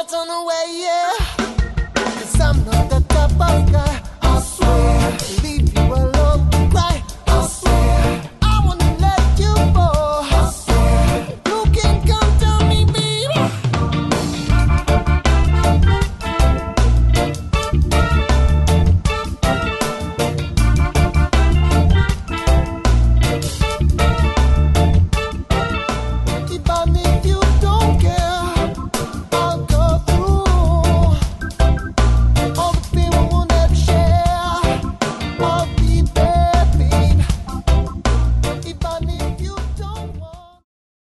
that's on the way, yeah.